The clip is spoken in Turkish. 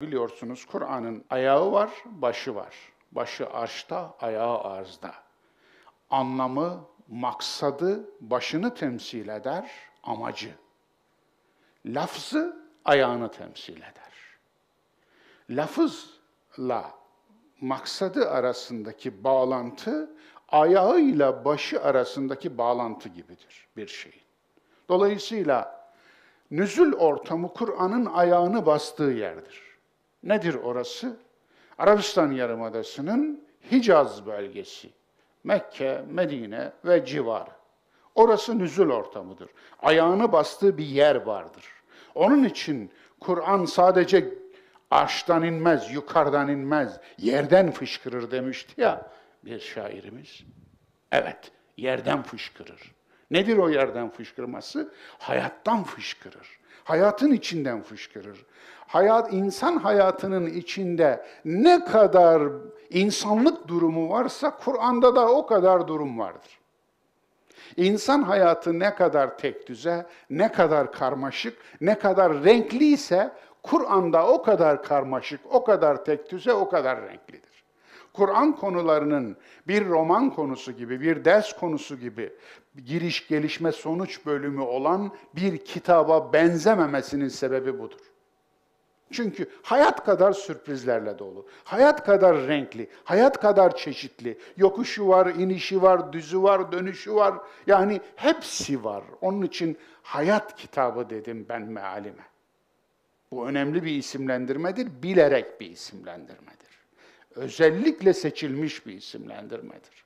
Biliyorsunuz Kur'an'ın ayağı var, başı var. Başı arşta, ayağı arzda. Anlamı, maksadı başını temsil eder, amacı. Lafzı ayağını temsil eder. Lafızla maksadı arasındaki bağlantı ayağıyla başı arasındaki bağlantı gibidir bir şeyin. Dolayısıyla nüzül ortamı Kur'an'ın ayağını bastığı yerdir. Nedir orası? Arabistan Yarımadası'nın Hicaz bölgesi. Mekke, Medine ve civarı. Orası nüzül ortamıdır. Ayağını bastığı bir yer vardır. Onun için Kur'an sadece arştan inmez, yukarıdan inmez, yerden fışkırır demişti ya bir şairimiz. Evet, yerden fışkırır. Nedir o yerden fışkırması? Hayattan fışkırır. Hayatın içinden fışkırır. Hayat insan hayatının içinde ne kadar insanlık durumu varsa Kur'an'da da o kadar durum vardır. İnsan hayatı ne kadar tek düze, ne kadar karmaşık, ne kadar renkli ise Kur'an'da o kadar karmaşık, o kadar tek düze, o kadar renklidir. Kur'an konularının bir roman konusu gibi, bir ders konusu gibi giriş, gelişme, sonuç bölümü olan bir kitaba benzememesinin sebebi budur. Çünkü hayat kadar sürprizlerle dolu, hayat kadar renkli, hayat kadar çeşitli. Yokuşu var, inişi var, düzü var, dönüşü var. Yani hepsi var. Onun için hayat kitabı dedim ben mealime. Bu önemli bir isimlendirmedir, bilerek bir isimlendirmedir. Özellikle seçilmiş bir isimlendirmedir.